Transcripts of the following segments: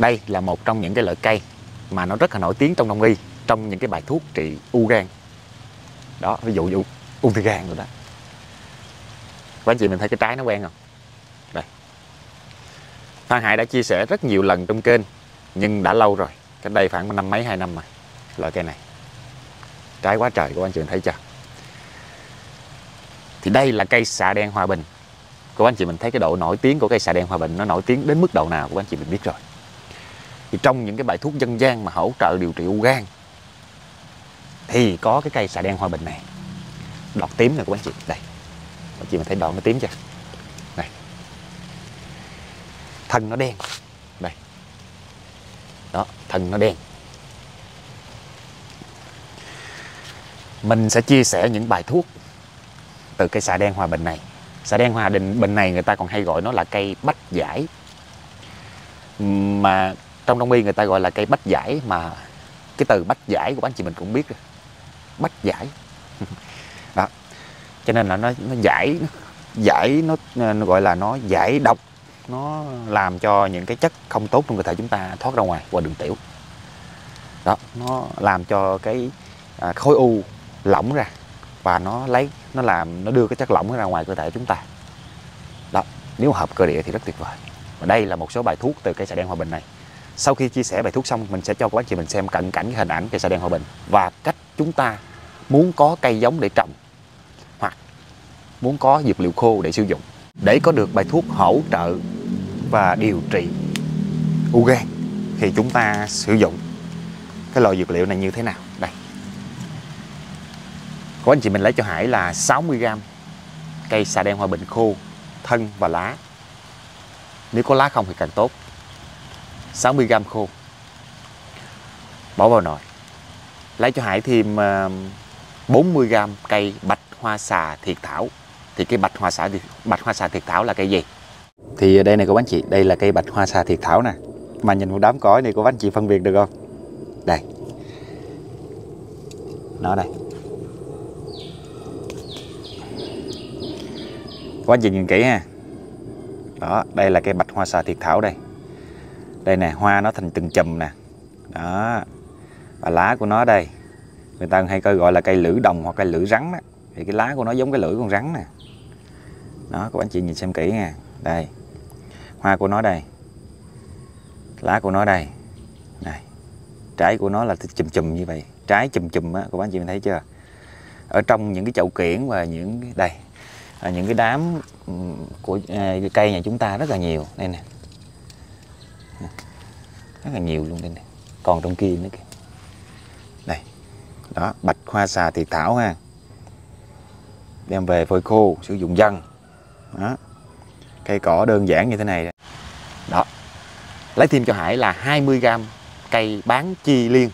đây là một trong những cái loại cây mà nó rất là nổi tiếng trong đông y, trong những cái bài thuốc trị u gan. Đó, ví dụ như ung thư gan rồi đó. Quý anh chị mình thấy cái trái nó quen không? Đây. Phan Hải đã chia sẻ rất nhiều lần trong kênh, nhưng đã lâu rồi, cách đây khoảng năm mấy, hai năm rồi loại cây này. Trái quá trời của anh chị mình thấy chưa? Thì đây là cây xạ đen hòa bình. Của anh chị mình thấy cái độ nổi tiếng của cây xạ đen hòa bình nó nổi tiếng đến mức độ nào của anh chị mình biết rồi thì trong những cái bài thuốc dân gian mà hỗ trợ điều trị u gan thì có cái cây xà đen hòa bình này. Đọt tím này của anh chị. Đây. Anh chị mình thấy đọt nó tím chưa? Này, thân nó đen. Đây. Đó thân nó đen. Mình sẽ chia sẻ những bài thuốc từ cây xà đen hòa bình này. Xà đen hòa bình bình này người ta còn hay gọi nó là cây bách giải. Mà trong đông y người ta gọi là cây bách giải mà cái từ bách giải của anh chị mình cũng biết rồi. Bách giải. Đó. Cho nên là nó nó giải giải nó, nó gọi là nó giải độc. Nó làm cho những cái chất không tốt trong cơ thể chúng ta thoát ra ngoài qua đường tiểu. Đó nó làm cho cái à, khối u lỏng ra và nó lấy nó làm nó đưa cái chất lỏng ra ngoài cơ thể chúng ta. Đó nếu hợp cơ địa thì rất tuyệt vời. Và đây là một số bài thuốc từ cây xà đen hòa bình này sau khi chia sẻ bài thuốc xong, mình sẽ cho các anh chị mình xem cận cảnh cái hình ảnh cây sa đen hòa bình và cách chúng ta muốn có cây giống để trồng hoặc muốn có dược liệu khô để sử dụng. Để có được bài thuốc hỗ trợ và điều trị u gan thì chúng ta sử dụng cái loại dược liệu này như thế nào? Đây. Của anh chị mình lấy cho Hải là 60g cây xà đen hòa bình khô, thân và lá. Nếu có lá không thì càng tốt. 60g khô. Bỏ vào nồi. Lấy cho Hải thêm ờ, 40g cây bạch hoa xà thiệt thảo. Thì cái bạch hoa xà bạch hoa xà thiệt thảo là cây gì? Thì đây này cô bác chị, đây là cây bạch hoa xà thiệt thảo nè. Mà nhìn một đám cối này cô bác chị phân biệt được không? Đây. Nó đây. Quá chị nhìn kỹ ha. Đó, đây là cây bạch hoa xà thiệt thảo đây đây nè, hoa nó thành từng chùm nè. Đó. Và lá của nó đây, người ta hay coi gọi là cây lưỡi đồng hoặc cây lưỡi rắn đó. thì cái lá của nó giống cái lưỡi con rắn nè. Đó, các bạn chị nhìn xem kỹ nha. Đây. Hoa của nó đây. Lá của nó đây. Này. Trái của nó là chùm chùm như vậy. Trái chùm chùm á, các bạn chị mình thấy chưa? Ở trong những cái chậu kiển và những đây à, những cái đám của à, cây nhà chúng ta rất là nhiều. Đây nè rất là nhiều luôn đây này. Còn trong kia nữa kìa. Đây đó, bạch hoa xà thì thảo ha. Đem về phơi khô, sử dụng dân. Đó. Cây cỏ đơn giản như thế này đó. Lấy thêm cho Hải là 20g cây bán chi liên.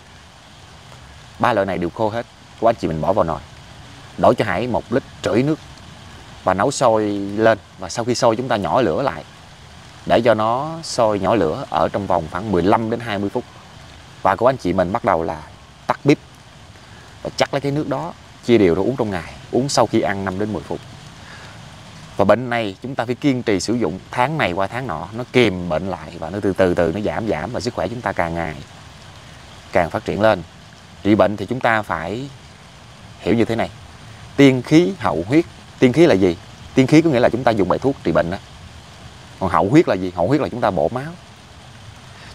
Ba loại này đều khô hết. Của anh chị mình bỏ vào nồi. Đổ cho Hải một lít rưỡi nước. Và nấu sôi lên. Và sau khi sôi, chúng ta nhỏ lửa lại để cho nó sôi nhỏ lửa ở trong vòng khoảng 15 đến 20 phút. Và của anh chị mình bắt đầu là tắt bếp và chắc lấy cái nước đó, chia đều rồi uống trong ngày, uống sau khi ăn 5 đến 10 phút. Và bệnh này chúng ta phải kiên trì sử dụng tháng này qua tháng nọ, nó kìm bệnh lại và nó từ từ từ nó giảm giảm và sức khỏe chúng ta càng ngày càng phát triển lên. Trị bệnh thì chúng ta phải hiểu như thế này, tiên khí hậu huyết, tiên khí là gì? Tiên khí có nghĩa là chúng ta dùng bài thuốc trị bệnh đó còn hậu huyết là gì? Hậu huyết là chúng ta bổ máu.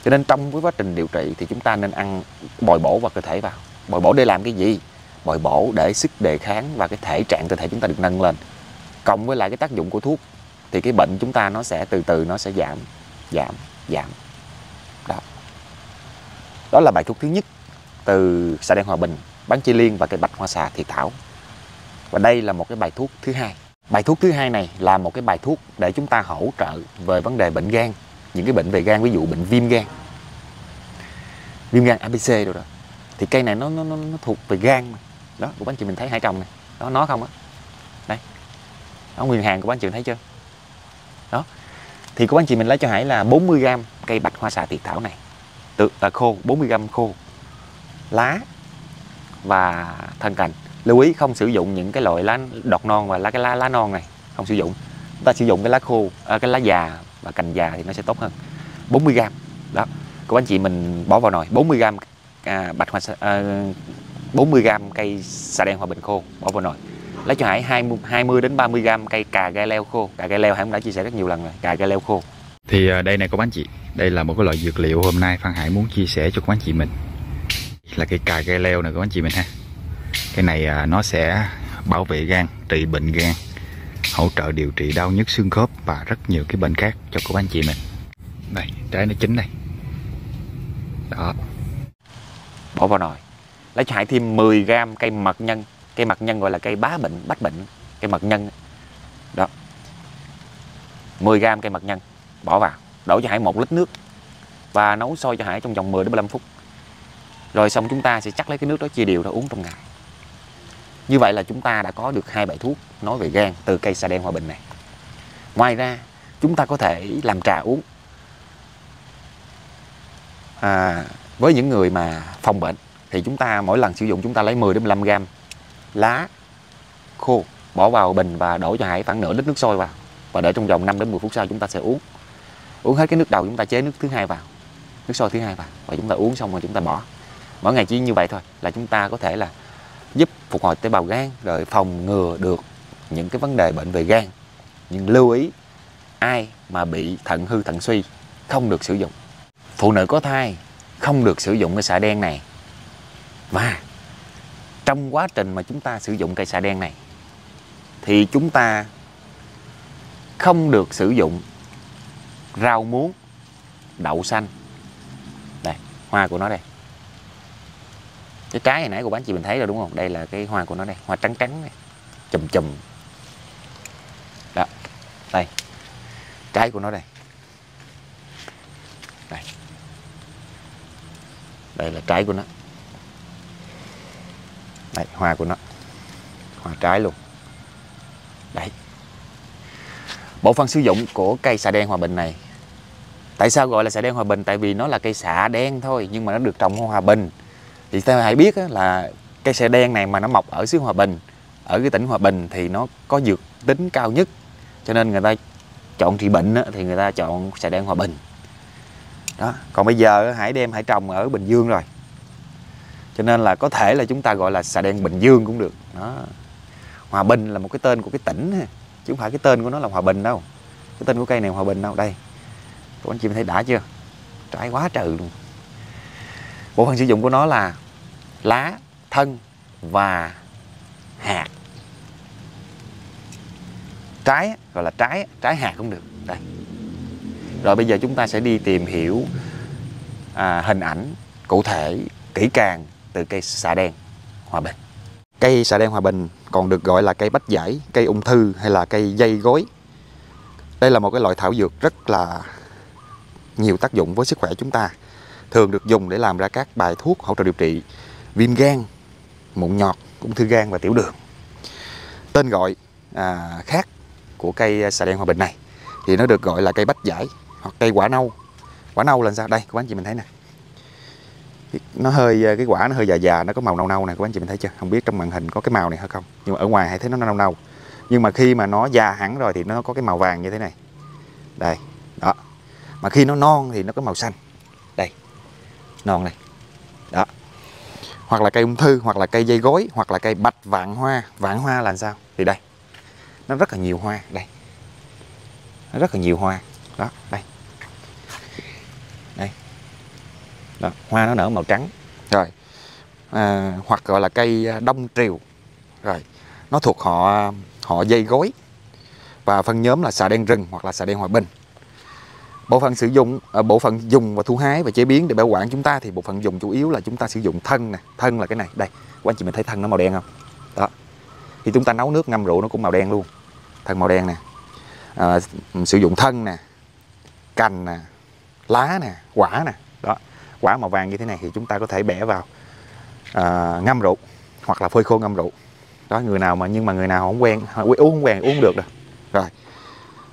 Cho nên trong cái quá trình điều trị thì chúng ta nên ăn, bồi bổ vào cơ thể vào. Bồi bổ để làm cái gì? Bồi bổ để sức đề kháng và cái thể trạng cơ thể chúng ta được nâng lên. Cộng với lại cái tác dụng của thuốc thì cái bệnh chúng ta nó sẽ từ từ nó sẽ giảm giảm giảm. Đó. Đó là bài thuốc thứ nhất từ xã đen hòa bình bán chi liên và cây bạch hoa xà thiệt thảo. Và đây là một cái bài thuốc thứ hai bài thuốc thứ hai này là một cái bài thuốc để chúng ta hỗ trợ về vấn đề bệnh gan những cái bệnh về gan ví dụ bệnh viêm gan. Viêm gan abc rồi đó. Thì cây này nó nó nó, nó thuộc về gan mà. đó của bác chị mình thấy hai trồng này. Đó nó không á. Đây. Nó nguyên hàng của bác chị mình thấy chưa? Đó. Thì của bác chị mình lấy cho Hải là 40g cây bạch hoa xà thiệt thảo này. Tự là khô 40g khô. Lá và thân cành lưu ý không sử dụng những cái loại lá đọt non và lá cái lá lá non này không sử dụng. Chúng ta sử dụng cái lá khô à, cái lá già và cành già thì nó sẽ tốt hơn. 40 gram đó. Cô anh chị mình bỏ vào nồi 40 gram à, bạch hoa à, 40 gram cây xà đen hòa bình khô bỏ vào nồi. Lấy cho Hải 20, 20 đến 30 gram cây cà gai leo khô. Cà gai leo Hải cũng đã chia sẻ rất nhiều lần rồi cà gai leo khô. Thì à, đây này cô bác chị đây là một cái loại dược liệu hôm nay Phan Hải muốn chia sẻ cho các anh chị mình. Là cây cà gai leo này cô anh chị mình ha cái này à, nó sẽ bảo vệ gan trị bệnh gan hỗ trợ điều trị đau nhức xương khớp và rất nhiều cái bệnh khác cho cô anh chị mình. Đây trái nó chín đây. Đó. Bỏ vào nồi. Lấy cho Hải thêm 10 gram cây mật nhân. Cây mật nhân gọi là cây bá bệnh bách bệnh cây mật nhân. Đó. 10 gram cây mật nhân. Bỏ vào. Đổ cho Hải một lít nước. Và nấu sôi cho Hải trong vòng 10 đến 15 phút. Rồi xong chúng ta sẽ chắc lấy cái nước đó chia đều ra uống trong ngày như vậy là chúng ta đã có được hai bài thuốc nói về gan từ cây xà đen hòa bình này. Ngoài ra chúng ta có thể làm trà uống. À, với những người mà phòng bệnh thì chúng ta mỗi lần sử dụng chúng ta lấy 10 đến 15 gram lá khô bỏ vào bình và đổ cho Hải khoảng nửa lít nước sôi vào. Và để trong vòng 5 đến 10 phút sau chúng ta sẽ uống. Uống hết cái nước đầu chúng ta chế nước thứ hai vào nước sôi thứ hai vào. Và chúng ta uống xong rồi chúng ta bỏ. Mỗi ngày chỉ như vậy thôi là chúng ta có thể là giúp phục hồi tế bào gan, rồi phòng ngừa được những cái vấn đề bệnh về gan. Nhưng lưu ý, ai mà bị thận hư, thận suy không được sử dụng. Phụ nữ có thai không được sử dụng cái xạ đen này. Và trong quá trình mà chúng ta sử dụng cây xạ đen này, thì chúng ta không được sử dụng rau muống, đậu xanh. Đây, hoa của nó đây cái trái hồi nãy của bán chị mình thấy rồi đúng không? Đây là cái hoa của nó đây, hoa trắng trắng này. Chùm chùm. Đó, đây. Trái của nó đây. Đây. Đây là trái của nó. Đây, hoa của nó. Hoa trái luôn. Đấy bộ phận sử dụng của cây xà đen hòa bình này. Tại sao gọi là xà đen hòa bình? Tại vì nó là cây xạ đen thôi, nhưng mà nó được trồng hòa bình thì ta hãy biết là cây xà đen này mà nó mọc ở xứ hòa bình, ở cái tỉnh hòa bình thì nó có dược tính cao nhất. Cho nên người ta chọn trị bệnh thì người ta chọn xà đen hòa bình. Đó, còn bây giờ hãy đem hãy trồng ở bình dương rồi. Cho nên là có thể là chúng ta gọi là xà đen bình dương cũng được. Đó. Hòa bình là một cái tên của cái tỉnh chứ không phải cái tên của nó là hòa bình đâu. Cái tên của cây này hòa bình đâu. Đây, các anh chị thấy đã chưa? Trái quá trời luôn bộ phận sử dụng của nó là lá thân và hạt. Trái gọi là trái trái hạt cũng được. Đây. Rồi bây giờ chúng ta sẽ đi tìm hiểu à, hình ảnh cụ thể kỹ càng từ cây xà đen hòa bình. Cây xà đen hòa bình còn được gọi là cây bách giải cây ung thư hay là cây dây gối. Đây là một cái loại thảo dược rất là nhiều tác dụng với sức khỏe chúng ta thường được dùng để làm ra các bài thuốc hỗ trợ điều trị viêm gan mụn nhọt ung thư gan và tiểu đường. Tên gọi à, khác của cây à, xà đen hòa bình này thì nó được gọi là cây bách giải hoặc cây quả nâu. Quả nâu là sao? Đây các anh chị mình thấy nè. Nó hơi à, cái quả nó hơi già già nó có màu nâu nâu này các anh chị mình thấy chưa? Không biết trong màn hình có cái màu này hay không nhưng mà ở ngoài hãy thấy nó nâu nâu nhưng mà khi mà nó già hẳn rồi thì nó có cái màu vàng như thế này. Đây đó. Mà khi nó non thì nó có màu xanh non này. Đó. Hoặc là cây ung thư hoặc là cây dây gối hoặc là cây bạch vạn hoa. Vạn hoa là sao? Thì đây. Nó rất là nhiều hoa. Đây. Nó rất là nhiều hoa. Đó đây. Đây. Đó, hoa nó nở màu trắng. Rồi. À, hoặc gọi là cây à, đông triều. Rồi. Nó thuộc họ à, họ dây gối. Và phân nhóm là xà đen rừng hoặc là xà đen hòa bình bộ phận sử dụng à, bộ phận dùng và thu hái và chế biến để bảo quản chúng ta thì bộ phận dùng chủ yếu là chúng ta sử dụng thân nè thân là cái này. Đây các anh chị mình thấy thân nó màu đen không? Đó. Thì chúng ta nấu nước ngâm rượu nó cũng màu đen luôn. Thân màu đen nè. À, sử dụng thân nè cành nè lá nè quả nè. Đó quả màu vàng như thế này thì chúng ta có thể bẻ vào à, ngâm rượu hoặc là phơi khô ngâm rượu. Đó người nào mà nhưng mà người nào không quen uống không quen uống được rồi rồi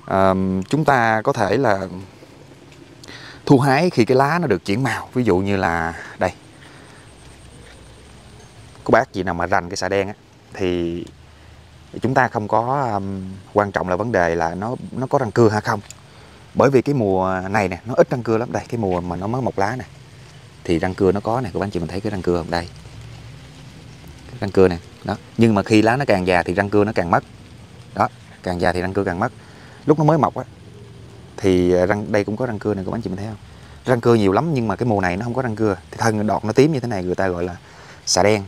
à, chúng ta có thể là thu hái khi cái lá nó được chuyển màu. Ví dụ như là đây. Cô bác chị nào mà rành cái xà đen á thì chúng ta không có um, quan trọng là vấn đề là nó nó có răng cưa hay không. Bởi vì cái mùa này nè nó ít răng cưa lắm. Đây cái mùa mà nó mới mọc lá nè thì răng cưa nó có nè. Các bạn chị mình thấy cái răng cưa không? Đây. Răng cưa nè đó. Nhưng mà khi lá nó càng già thì răng cưa nó càng mất. Đó càng già thì răng cưa càng mất. Lúc nó mới mọc á thì à, răng đây cũng có răng cưa này các anh chị mình thấy không? Răng cưa nhiều lắm nhưng mà cái mùa này nó không có răng cưa. Thì thân đọt nó tím như thế này người ta gọi là xà đen.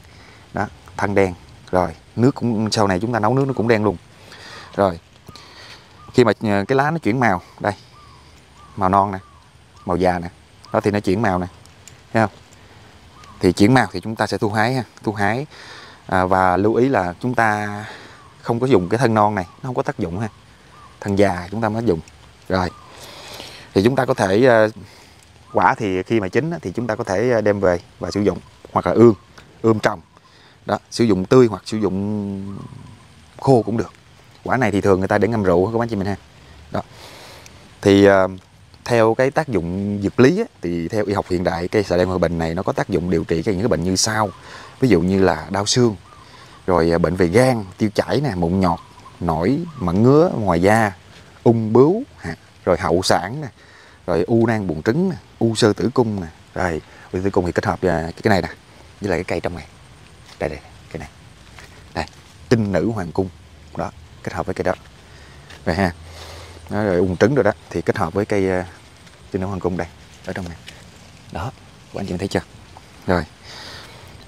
Đó thân đen. Rồi nước cũng sau này chúng ta nấu nước nó cũng đen luôn. Rồi khi mà à, cái lá nó chuyển màu đây màu non nè màu già nè đó thì nó chuyển màu nè thấy không? Thì chuyển màu thì chúng ta sẽ thu hái ha thu hái à, và lưu ý là chúng ta không có dùng cái thân non này nó không có tác dụng ha. Thân già chúng ta mới dùng. Rồi thì chúng ta có thể ờ, quả thì khi mà chín thì chúng ta có thể ờ, đem về và sử dụng hoặc là ươm ươm trồng. Đó sử dụng tươi hoặc sử dụng khô cũng được. Quả này thì thường người ta để ngâm rượu các bác chị mình ha. Đó. Thì ờ, theo cái tác dụng dược lý á, thì theo y học hiện đại cây xà đen hòa bình này nó có tác dụng điều trị cái những cái bệnh như sau. Ví dụ như là đau xương rồi bệnh về gan tiêu chảy nè mụn nhọt nổi mẩn ngứa ngoài da ung bướu rồi hậu sản nè rồi u nang buồng trứng nè u sơ tử cung nè. Rồi u tử cung thì kết hợp với cái này nè với lại cái cây trong này. Đây đây cái này. Đây tinh nữ hoàng cung. Đó kết hợp với cây đó. Rồi ha đó, rồi ung trứng rồi đó thì kết hợp với cây à, tinh nữ hoàng cung đây ở trong này. Đó các anh chị thấy chưa? Rồi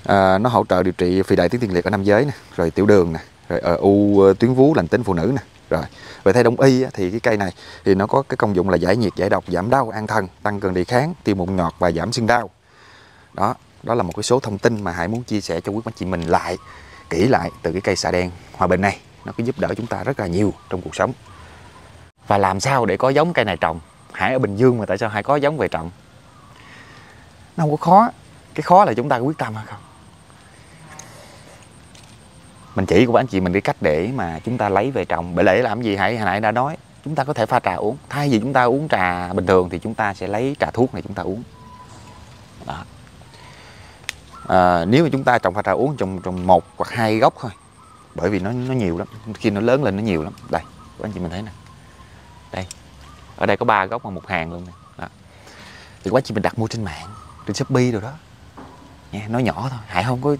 à, nó hỗ trợ điều trị phì đại tuyến tiền liệt ở nam giới nè rồi tiểu đường nè rồi ờ, u ờ, tuyến vú lành tính phụ nữ nè rồi. Về theo đông y thì cái cây này thì nó có cái công dụng là giải nhiệt giải độc giảm đau an thần tăng cường đề kháng tiêu mụn nhọt và giảm sưng đau. Đó đó là một cái số thông tin mà Hải muốn chia sẻ cho quý anh chị mình lại kỹ lại từ cái cây xạ đen hòa bình này. Nó có giúp đỡ chúng ta rất là nhiều trong cuộc sống. Và làm sao để có giống cây này trồng? Hải ở Bình Dương mà tại sao Hải có giống về trồng? Nó không có khó. Cái khó là chúng ta có quyết tâm hay không mình chỉ của anh chị mình cái cách để mà chúng ta lấy về trồng. Bởi lẽ làm gì? Hãy hồi nãy đã nói chúng ta có thể pha trà uống. Thay vì chúng ta uống trà bình thường thì chúng ta sẽ lấy trà thuốc này chúng ta uống. Đó. À, nếu mà chúng ta trồng pha trà uống trồng trồng một hoặc hai gốc thôi. Bởi vì nó nó nhiều lắm. Khi nó lớn lên nó nhiều lắm. Đây các anh chị mình thấy nè. Đây. Ở đây có ba gốc mà một hàng luôn nè. Đó. thì quá chị mình đặt mua trên mạng trên shopee rồi đó. Nha nó nhỏ thôi. Hải không có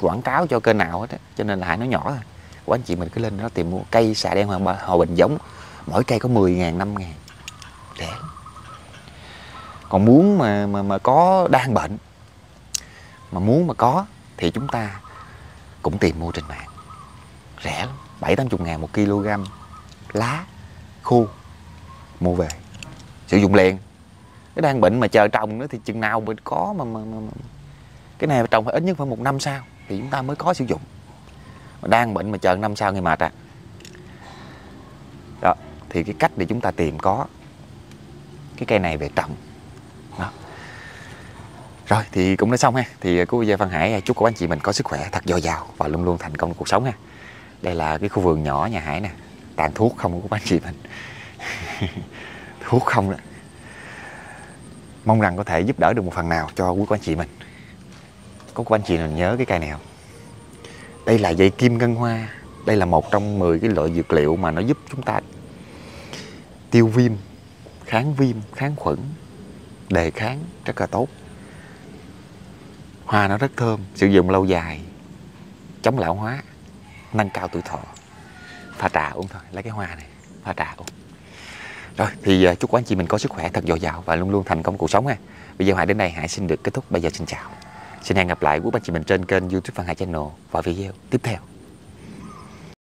quảng cáo cho kênh nào hết á cho nên là hải nó nhỏ thôi. Của anh chị mình cứ lên đó tìm mua cây xà đen hòa, hòa bình giống mỗi cây có 10 ngàn 5 ngàn. Rẻ. Còn muốn mà, mà mà có đang bệnh mà muốn mà có thì chúng ta cũng tìm mua trên mạng. Rẻ lắm bảy tám chục ngàn một kg lá khô mua về. Sử dụng liền. Cái đang bệnh mà chờ trồng nữa thì chừng nào mình có mà, mà, mà, mà. cái này trồng phải ít nhất phải một năm sau thì chúng ta mới có sử dụng. Mà đang bệnh mà chờ năm sau ngày mệt à. Đó, thì cái cách để chúng ta tìm có cái cây này về trồng. Đó. Rồi, thì cũng đã xong ha. Thì cô Gia Văn Hải, chúc các anh chị mình có sức khỏe thật dồi dào và luôn luôn thành công trong cuộc sống ha. Đây là cái khu vườn nhỏ nhà Hải nè. Tàn thuốc không của các anh chị mình. Thuốc không đó. Mong rằng có thể giúp đỡ được một phần nào cho quý cô anh chị mình có của anh chị nào nhớ cái cây này không? Đây là dây kim ngân hoa. Đây là một trong 10 cái loại dược liệu mà nó giúp chúng ta tiêu viêm, kháng viêm, kháng khuẩn, đề kháng rất là tốt. Hoa nó rất thơm, sử dụng lâu dài, chống lão hóa, nâng cao tuổi thọ. Pha trà uống thôi, lấy cái hoa này, pha trà uống. Rồi, thì à, chúc quý anh chị mình có sức khỏe thật dồi dào và luôn luôn thành công cuộc sống ha. Bây giờ Hải đến đây, Hải xin được kết thúc. Bây giờ xin chào xin hẹn gặp lại quý anh chị mình trên kênh youtube Văn Hải Channel. Và video tiếp theo.